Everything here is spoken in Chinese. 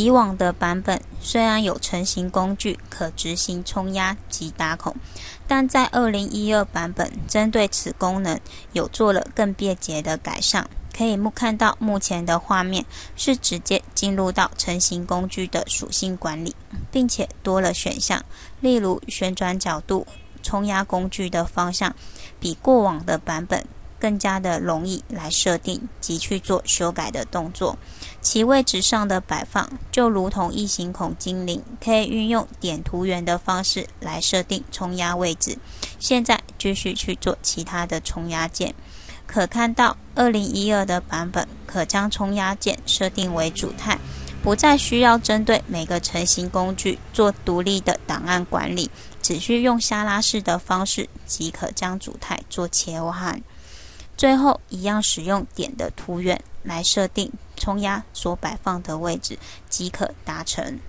以往的版本虽然有成型工具可执行冲压及打孔，但在二零一二版本针对此功能有做了更便捷的改善。可以目看到目前的画面是直接进入到成型工具的属性管理，并且多了选项，例如旋转角度、冲压工具的方向，比过往的版本更加的容易来设定及去做修改的动作。其位置上的摆放就如同异形孔精灵，可以运用点图源的方式来设定冲压位置。现在继续去做其他的冲压键。可看到，二零一二的版本可将冲压键设定为主态，不再需要针对每个成型工具做独立的档案管理，只需用下拉式的方式即可将主态做切换。最后，一样使用点的图源来设定冲压所摆放的位置，即可达成。